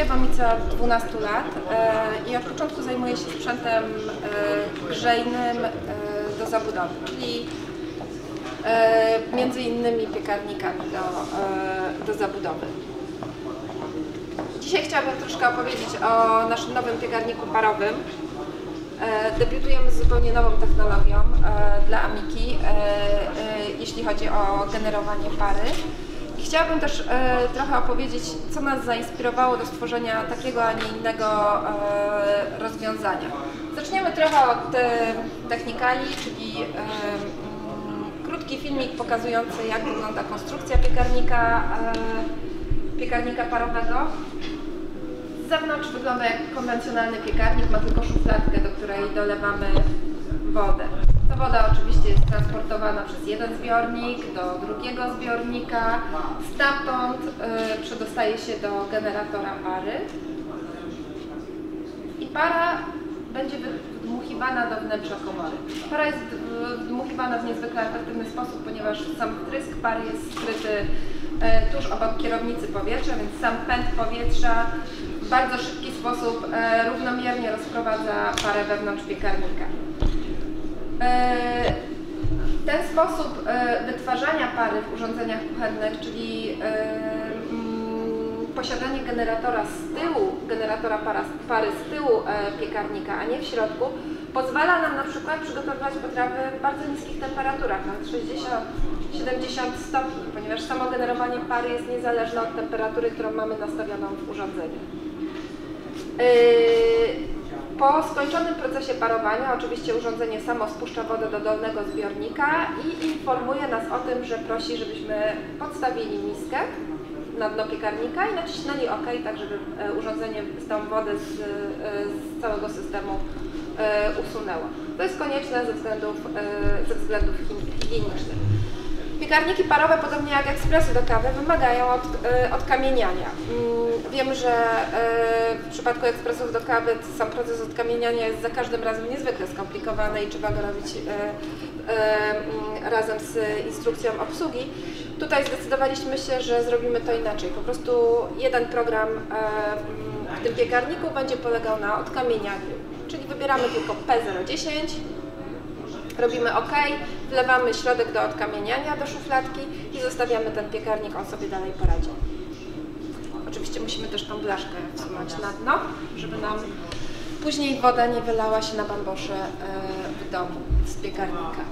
Pracuję w Amice od 12 lat e, i od początku zajmuję się sprzętem e, grzejnym e, do zabudowy, czyli między innymi piekarnikami do, do zabudowy. Dzisiaj chciałabym troszkę opowiedzieć o naszym nowym piekarniku parowym. Debiutujemy z zupełnie nową technologią dla Amiki, jeśli chodzi o generowanie pary. Chciałabym też e, trochę opowiedzieć, co nas zainspirowało do stworzenia takiego, a nie innego e, rozwiązania. Zaczniemy trochę od e, technikali, czyli e, mm, krótki filmik pokazujący, jak wygląda konstrukcja piekarnika, e, piekarnika parowego. Z zewnątrz wygląda jak konwencjonalny piekarnik, ma tylko szufladkę, do której dolewamy wodę. Ta woda oczywiście jest transportowana przez jeden zbiornik do drugiego zbiornika. Stamtąd y, przedostaje się do generatora pary. I para będzie wdmuchiwana do wnętrza komory. Para jest y, wdmuchiwana w niezwykle efektywny sposób, ponieważ sam wtrysk pary jest skryty e, tuż obok kierownicy powietrza, więc sam pęd powietrza w bardzo szybki sposób równomiernie rozprowadza parę wewnątrz piekarnika. Ten sposób e, wytwarzania pary w urządzeniach kuchennych, czyli e, mm, posiadanie generatora z tyłu, generatora pary z tyłu e, piekarnika, a nie w środku, pozwala nam na przykład przygotowywać potrawy w bardzo niskich temperaturach, nawet 60-70 stopni, ponieważ samo generowanie pary jest niezależne od temperatury, którą mamy nastawioną w urządzeniu. Yy, Po skończonym procesie parowania oczywiście urządzenie samo spuszcza wodę do dolnego zbiornika i informuje nas o tym, że prosi, żebyśmy podstawili miskę na dno piekarnika i nacisnęli OK, tak żeby e, urządzenie tą wodę z, e, z całego systemu e, usunęło. To jest konieczne ze względów, ze względów hi- higienicznych. Piekarniki parowe, podobnie jak ekspresy do kawy, wymagają od, e, odkamieniania. Mm, Wiem, że e, w przypadku ekspresów do kawy sam proces odkamieniania jest za każdym razem niezwykle skomplikowany i trzeba go robić e, mm, razem z instrukcją obsługi. Tutaj zdecydowaliśmy się, że zrobimy to inaczej. Po prostu jeden program w tym piekarniku będzie polegał na odkamienianiu, czyli wybieramy tylko P010, Robimy OK, wlewamy środek do odkamieniania do szufladki i zostawiamy ten piekarnik, on sobie dalej poradzi. Oczywiście musimy też tą blaszkę wsunąć na dno, żeby nam później woda nie wylała się na bambosze e, w domu z piekarnika.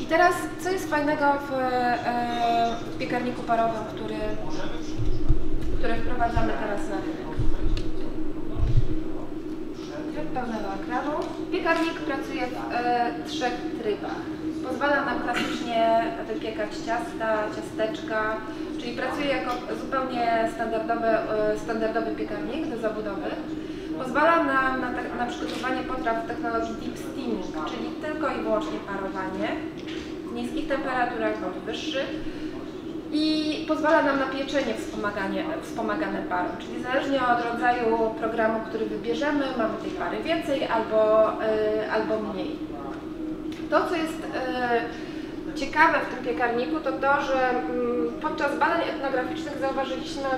I teraz, co jest fajnego w, e, w piekarniku parowym, który, który wprowadzamy teraz na rynek? Pełnego ekranu. Piekarnik pracuje w e, trzech trybach. Pozwala nam klasycznie wypiekać ciasta, ciasteczka, czyli pracuje jako zupełnie standardowy, e, standardowy piekarnik do zabudowy. Pozwala nam na, te- na przygotowanie potraw w technologii deep steaming, czyli tylko i wyłącznie parowanie w niskich temperaturach bądź wyższych i pozwala nam na pieczenie wspomaganie, wspomagane parą, czyli zależnie od rodzaju programu, który wybierzemy, mamy tej pary więcej albo, y, albo mniej. To, co jest y, ciekawe w tym piekarniku, to to, że mm, podczas badań etnograficznych zauważyliśmy,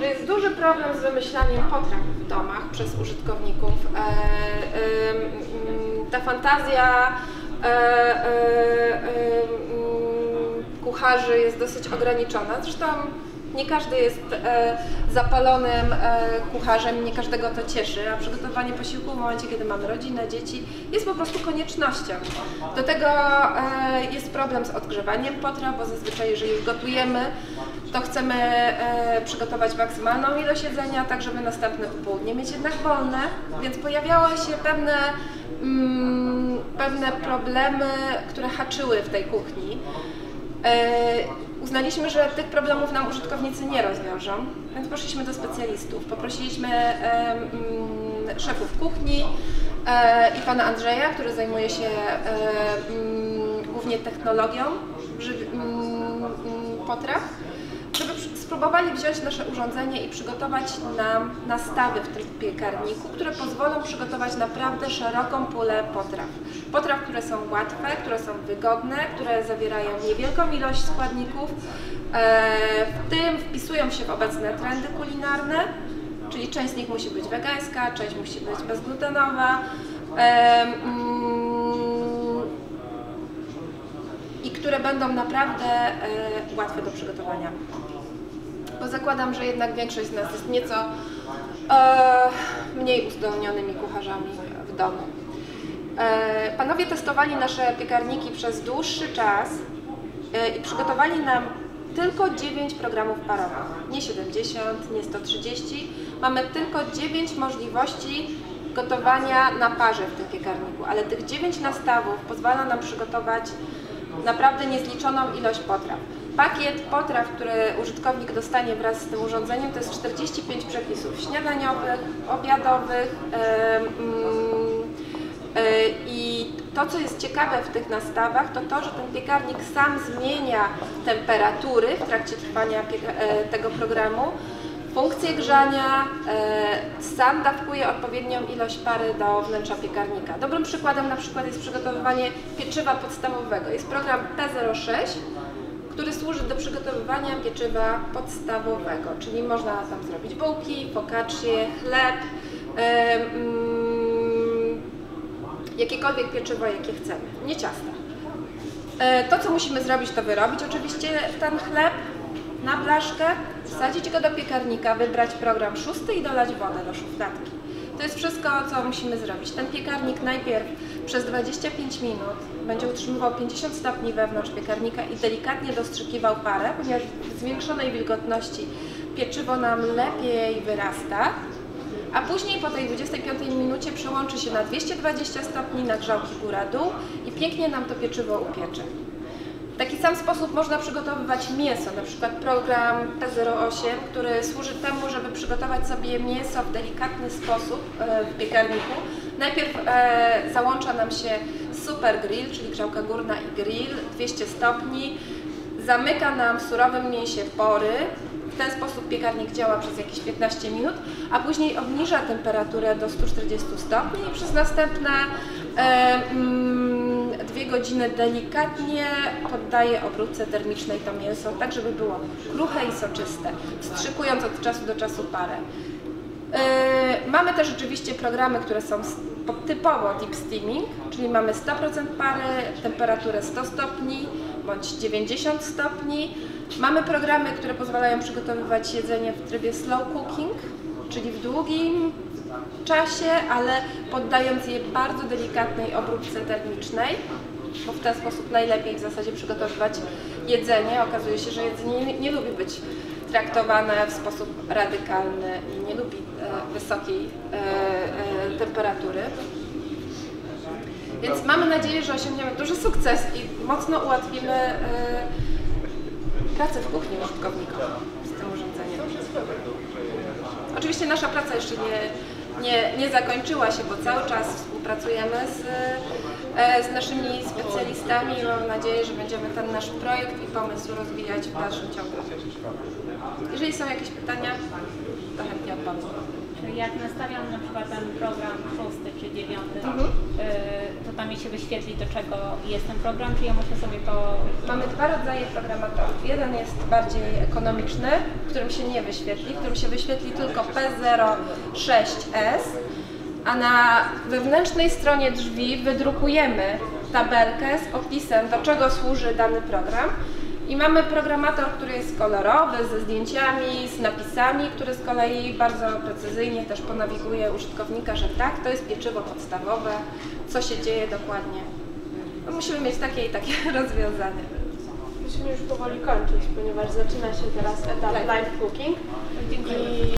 że jest duży problem z wymyślaniem potraw w domach przez użytkowników. E, em, mm, ta fantazja e, e, em, kucharzy jest dosyć ograniczona. Zresztą nie każdy jest e, zapalonym e, kucharzem, nie każdego to cieszy, a przygotowanie posiłku w momencie, kiedy mamy rodzinę, dzieci, jest po prostu koniecznością. Do tego e, jest problem z odgrzewaniem potraw, bo zazwyczaj jeżeli już gotujemy, to chcemy e, przygotować maksymalną ilość jedzenia, tak żeby następne popołudnie mieć jednak wolne, więc pojawiały się pewne, mm, pewne problemy, które haczyły w tej kuchni. E, Uznaliśmy, że tych problemów nam użytkownicy nie rozwiążą, więc poszliśmy do specjalistów. Poprosiliśmy mm, szefów kuchni e, i pana Andrzeja, który zajmuje się e, mm, głównie technologią mm, potraw, spróbowali wziąć nasze urządzenie i przygotować nam nastawy w tym piekarniku, które pozwolą przygotować naprawdę szeroką pulę potraw. Potraw, które są łatwe, które są wygodne, które zawierają niewielką ilość składników, E, W tym wpisują się w obecne trendy kulinarne, czyli część z nich musi być wegańska, część musi być bezglutenowa. Em, mm, I które będą naprawdę e, łatwe do przygotowania. Bo zakładam, że jednak większość z nas jest nieco e, mniej uzdolnionymi kucharzami w domu. E, Panowie testowali nasze piekarniki przez dłuższy czas e, i przygotowali nam tylko 9 programów parowych. Nie 70, nie 130. Mamy tylko 9 możliwości gotowania na parze w tym piekarniku, ale tych 9 nastawów pozwala nam przygotować naprawdę niezliczoną ilość potraw. Pakiet potraw, który użytkownik dostanie wraz z tym urządzeniem, to jest 45 przepisów śniadaniowych, obiadowych, mm, E, I to, co jest ciekawe w tych nastawach, to to, że ten piekarnik sam zmienia temperatury w trakcie trwania e, tego programu, funkcję grzania, e, sam dawkuje odpowiednią ilość pary do wnętrza piekarnika. Dobrym przykładem na przykład jest przygotowywanie pieczywa podstawowego. Jest program P06, który służy do przygotowywania pieczywa podstawowego, czyli można tam zrobić bułki, focaccie, chleb, mm, jakiekolwiek pieczywo, jakie chcemy, nie ciasta. E, To, co musimy zrobić, to wyrobić oczywiście ten chleb na blaszkę, wsadzić go do piekarnika, wybrać program szósty i dolać wodę do szufladki. To jest wszystko, co musimy zrobić. Ten piekarnik najpierw przez 25 minut będzie utrzymywał 50 stopni wewnątrz piekarnika i delikatnie dostrzykiwał parę, ponieważ w zwiększonej wilgotności pieczywo nam lepiej wyrasta a później po tej 25 minucie przełączy się na 220 stopni na grzałki góra-dół i pięknie nam to pieczywo upiecze. W taki sam sposób można przygotowywać mięso, na przykład program P08, który służy temu, żeby przygotować sobie mięso w delikatny sposób e, w piekarniku. Najpierw e, załącza nam się super grill, czyli grzałka górna i grill, 200 stopni, zamyka nam surowym mięsie pory, w ten sposób piekarnik działa przez jakieś 15 minut, a później obniża temperaturę do 140 stopni i przez następne e, mm, dwie godziny delikatnie poddaje obróbce termicznej to mięso, tak żeby było kruche i soczyste, wstrzykując od czasu do czasu parę. Yy, Mamy też rzeczywiście programy, które są typowo deep steaming, czyli mamy 100% pary, temperaturę 100 stopni bądź 90 stopni. Mamy programy, które pozwalają przygotowywać jedzenie w trybie slow cooking, czyli w długim czasie, ale poddając je bardzo delikatnej obróbce termicznej, bo w ten sposób najlepiej w zasadzie przygotowywać jedzenie. Okazuje się, że jedzenie nie, nie lubi być traktowane w sposób radykalny i nie lubi wysokiej e, e, temperatury. Więc mamy nadzieję, że osiągniemy duży sukces i mocno ułatwimy e, pracę w kuchni użytkownikom z tym urządzeniem. Oczywiście nasza praca jeszcze nie, nie, nie zakończyła się, bo cały czas współpracujemy z, z naszymi specjalistami i mam nadzieję, że będziemy ten nasz projekt i pomysł rozwijać w dalszym ciągu. Jeżeli są jakieś pytania, to chętnie odpowiem. Jak nastawiam na przykład ten program szósty czy dziewiąty, Mhm. y, to tam mi się wyświetli do czego jest ten program, czy ja muszę sobie to... Mamy dwa rodzaje programatorów. Jeden jest bardziej ekonomiczny, w którym się nie wyświetli, w którym się wyświetli tylko P06S, a na wewnętrznej stronie drzwi wydrukujemy tabelkę z opisem, do czego służy dany program. I mamy programator, który jest kolorowy, ze zdjęciami, z napisami, który z kolei bardzo precyzyjnie też ponawiguje użytkownika, że tak, to jest pieczywo podstawowe, co się dzieje dokładnie. No, musimy mieć takie i takie rozwiązanie. Musimy już powoli kończyć, ponieważ zaczyna się teraz etap Live. cooking. Dziękuję.